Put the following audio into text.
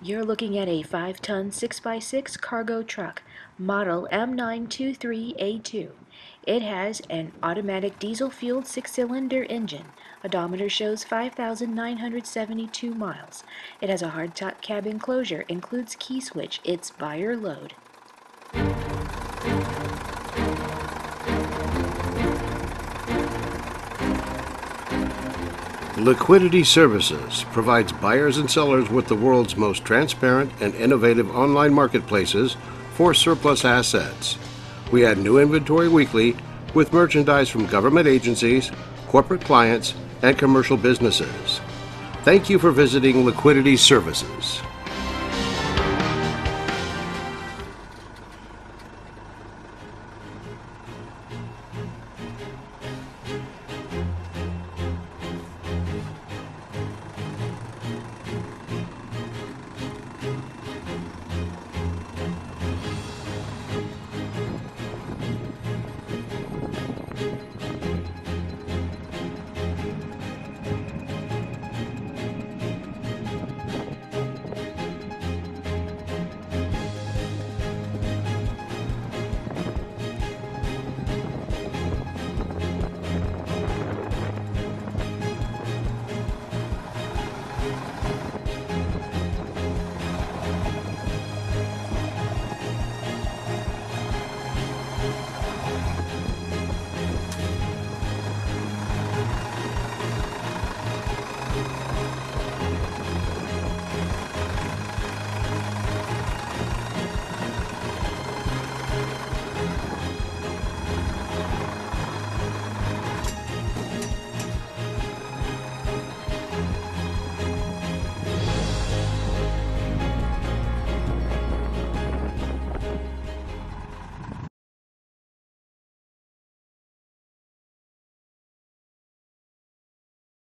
You're looking at a 5-ton 6x6 cargo truck, model M923A2. It has an automatic diesel-fueled six-cylinder engine. Odometer shows 5,972 miles. It has a hardtop cab enclosure, includes key switch. It's buyer load. Liquidity Services provides buyers and sellers with the world's most transparent and innovative online marketplaces for surplus assets. We add new inventory weekly with merchandise from government agencies, corporate clients, and commercial businesses. Thank you for visiting Liquidity Services.